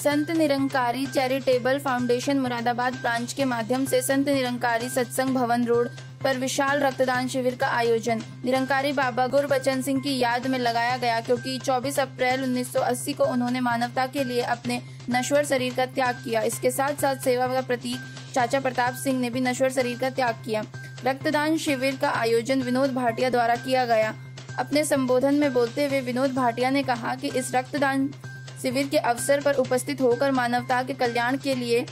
Sant Nirankari charitable foundation Moradabad branch के माध्यम से संत निरंकारी सत्संग भवन रोड पर विशाल रक्तदान शिविर का आयोजन। निरंकारी बाबा गुरबचन सिंह की याद में लगाया गया क्योंकि 24 अप्रैल 1980 को उन्होंने मानवता के लिए अपने नश्वर शरीर का त्याग किया। इसके साथ साथ सेवा का प्रतीक चाचा प्रताप सिंह ने भी नश्वर शरीर का त्याग किया। रक्तदान शिविर का आयोजन विनोद भाटिया द्वारा किया गया। अपने संबोधन में बोलते हुए विनोद भाटिया ने कहा कि इस रक्तदान शिविर के अवसर पर उपस्थित होकर मानवता के कल्याण के लिए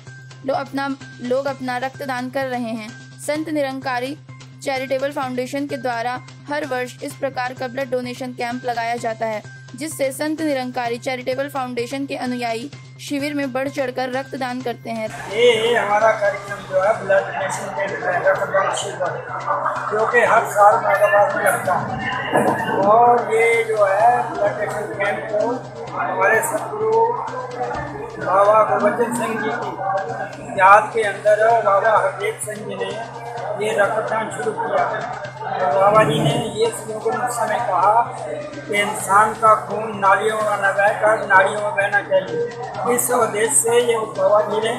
लो अपना, लोग अपना रक्तदान कर रहे हैं। संत निरंकारी चैरिटेबल फाउंडेशन के द्वारा हर वर्ष इस प्रकार का ब्लड डोनेशन कैंप लगाया जाता है। जिससे संत निरंकारी चैरिटेबल फाउंडेशन के अनुयायी शिविर में बढ़ चढ़कर रक्तदान करते हैं। ये हमारा कार्यक्रम जो है ब्लड डोनेशन कैंप है रक्तदान शिविर जो कि हर साल मैदाबाद में लगता है। और ये जो है ब्लड डोनेशन कैंप को हमारे सदगुरु बाबा गुरबचन सिंह जी की याद के अंदर बाबा हरदेव सिंह जी ने ये रक्तदान शुरू किया। बाबा जी ने ये स्लोगन उस समय कहा कि इंसान का खून नालियों में न नालियों में बहना चाहिए। इस उद्देश्य से ये बाबा जी ने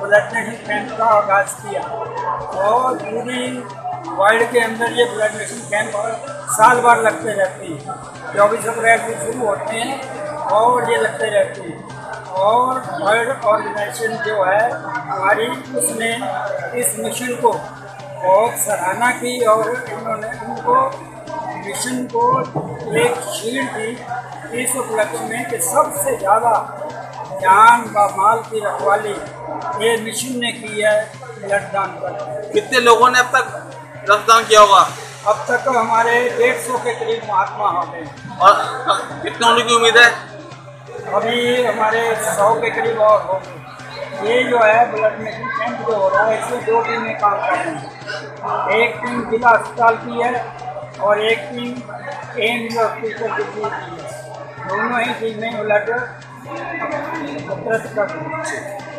ब्लड डोनेशन कैंप का आगाज़ किया। और पूरी वर्ल्ड के अंदर ये ब्लड डोनेशन कैंप साल भर लगते रहते हैं। चौबीस अप्रैल से शुरू होते हैं और ये लगते रहते हैं। और वर्ल्ड ऑर्गेनाइजेशन जो है, हमारी, उसने इस मिशन को बहुत सराहना की और इन्होंने उनको मिशन को एक शील्ड दी इस उपलक्ष्य में कि सबसे ज़्यादा जान व माल की रखवाली ये मिशन ने की है ब्लड पर। कितने लोगों ने अब तक रक्तदान किया होगा? अब तक हमारे डेढ़ सौ के करीब महात्मा हो गए। और कितने होने की उम्मीद है? अभी हमारे सौ के करीब और हो गए। ये जो है ब्लड डोनेशन कैंप जो हो रहा है, इसमें दो टीमें काम कर रही हैं। एक टीम जिला अस्पताल की है और एक टीम एम्स हॉस्पिटल की है। दोनों ही टीमें ब्लड कर रही हैं।